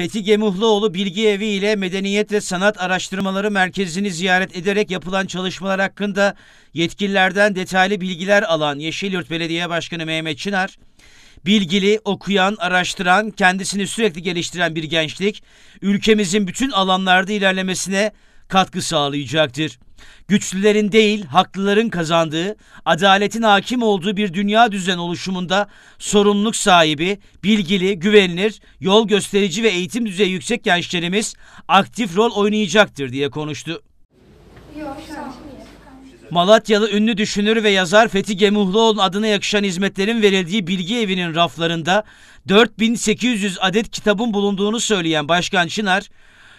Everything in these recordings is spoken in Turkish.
Fethi Gemuhluoğlu Bilgi Evi ile Medeniyet ve Sanat Araştırmaları Merkezi'ni ziyaret ederek yapılan çalışmalar hakkında yetkililerden detaylı bilgiler alan Yeşilyurt Belediye Başkanı Mehmet Çınar, bilgili, okuyan, araştıran, kendisini sürekli geliştiren bir gençlik, ülkemizin bütün alanlarda ilerlemesine katkı sağlayacaktır. Güçlülerin değil, haklıların kazandığı, adaletin hakim olduğu bir dünya düzen oluşumunda sorumluluk sahibi, bilgili, güvenilir, yol gösterici ve eğitim düzeyi yüksek gençlerimiz aktif rol oynayacaktır diye konuştu. Malatyalı ünlü düşünür ve yazar Fethi Gemuhluoğlu'nun adına yakışan hizmetlerin verildiği bilgi evinin raflarında 4800 adet kitabın bulunduğunu söyleyen Başkan Çınar,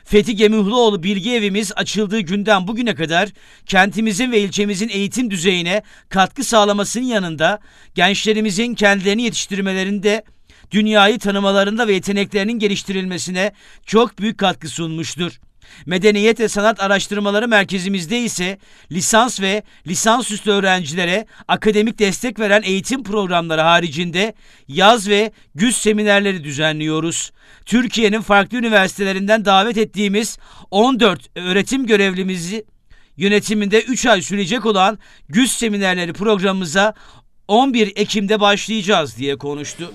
Fethi Gemuhluoğlu Bilgi Evimiz açıldığı günden bugüne kadar kentimizin ve ilçemizin eğitim düzeyine katkı sağlamasının yanında gençlerimizin kendilerini yetiştirmelerinde dünyayı tanımalarında ve yeteneklerinin geliştirilmesine çok büyük katkı sunmuştur. Medeniyet ve Sanat Araştırmaları Merkezimizde ise lisans ve lisansüstü öğrencilere akademik destek veren eğitim programları haricinde yaz ve güz seminerleri düzenliyoruz. Türkiye'nin farklı üniversitelerinden davet ettiğimiz 14 öğretim görevlimizi yönetiminde 3 ay sürecek olan güz seminerleri programımıza 11 Ekim'de başlayacağız diye konuştu.